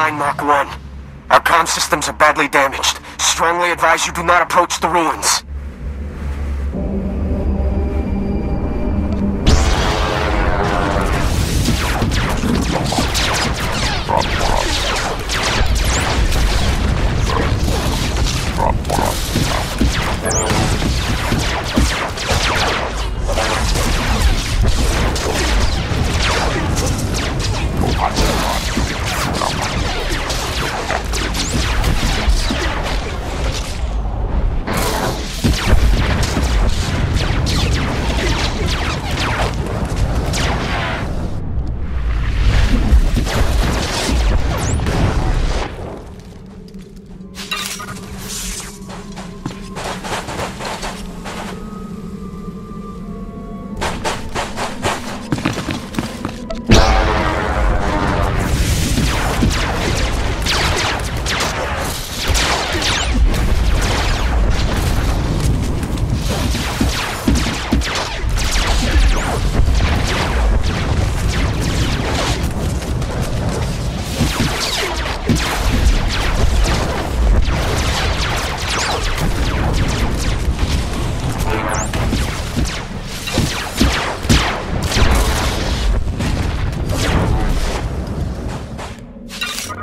689 Mark 1. Our comm systems are badly damaged. Strongly advise you do not approach the ruins.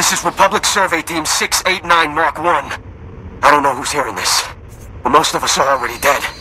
This is Republic Survey Team 689 Mark 1. I don't know who's hearing this, but most of us are already dead.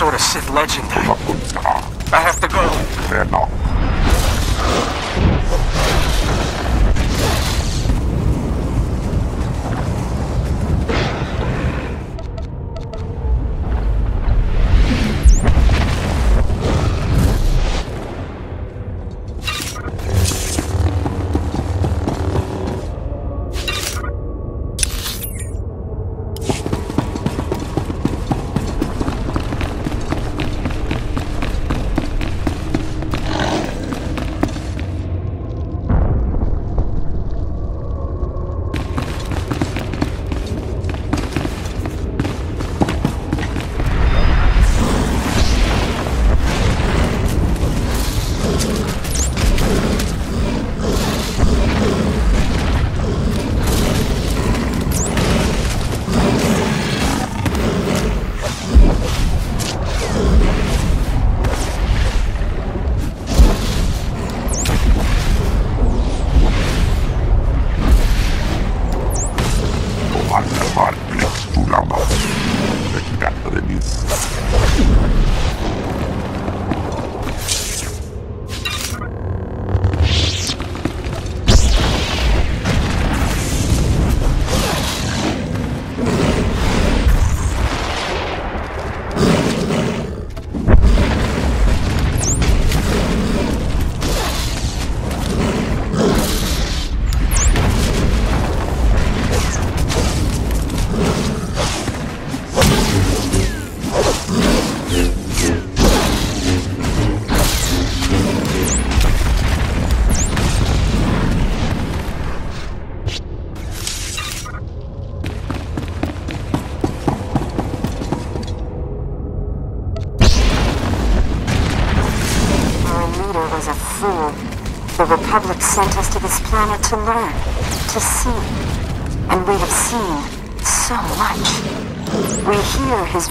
Sort of Sith legend? I have to go.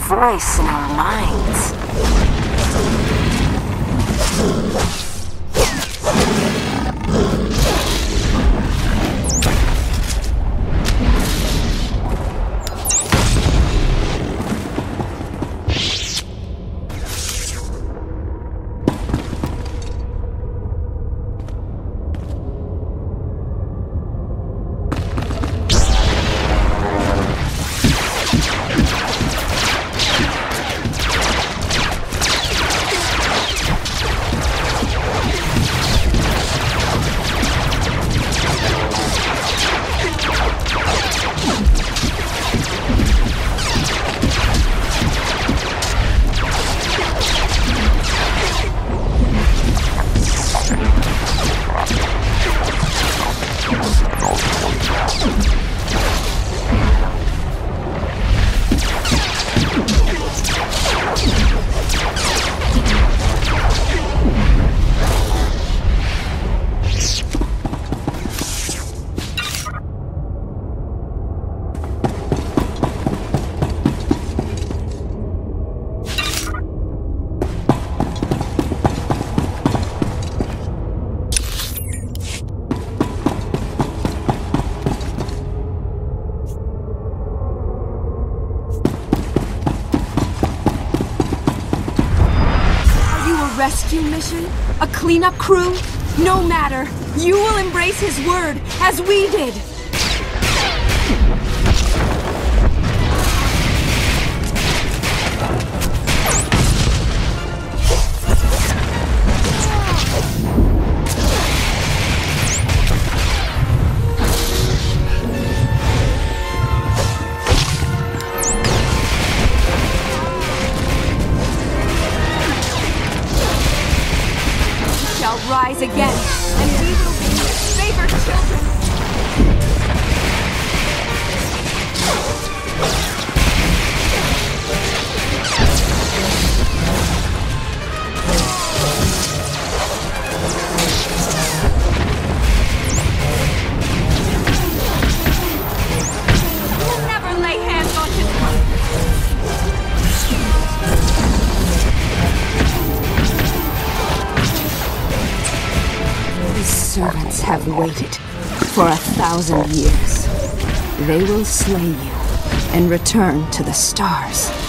Voice in our minds. Cleanup crew? No matter. You will embrace his word, as we did. To the stars.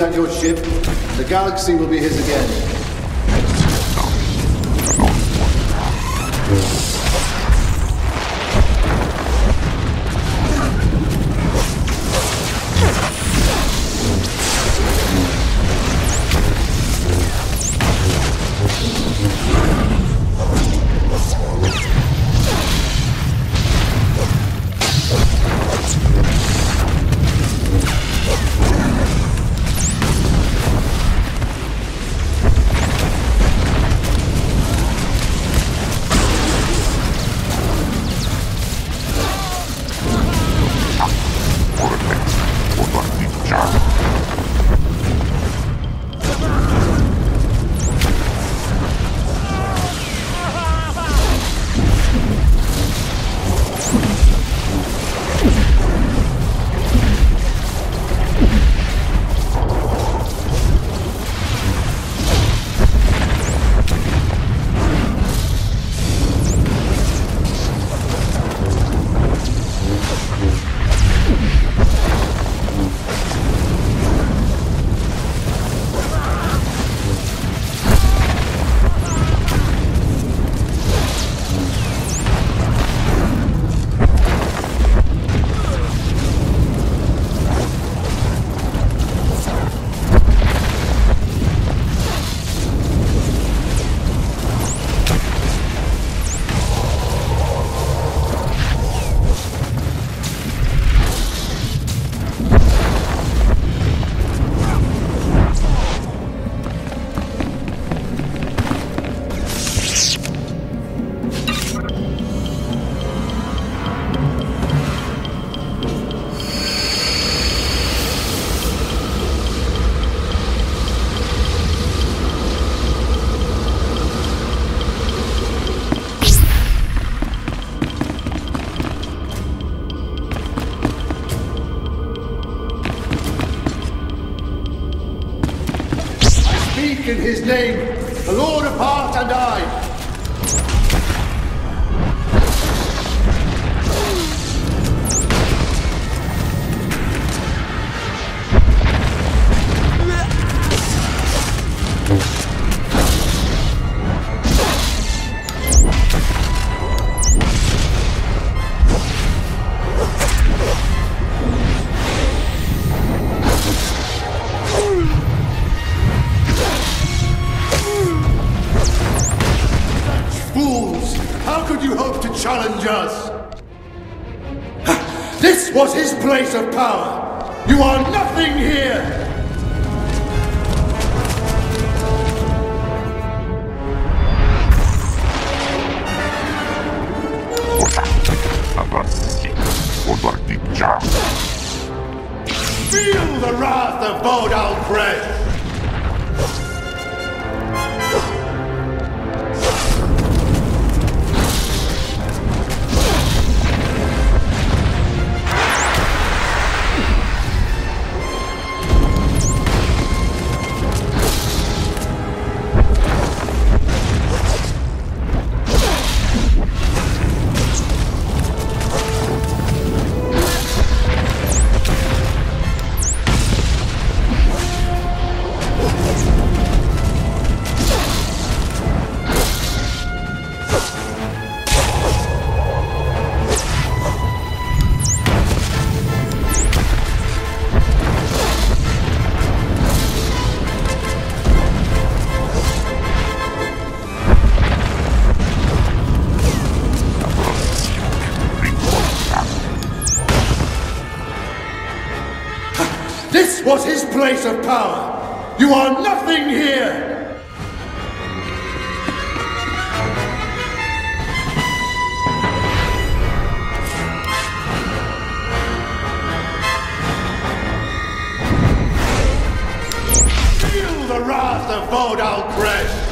and your ship. The galaxy will be his again. Place the of Vodal Kressh!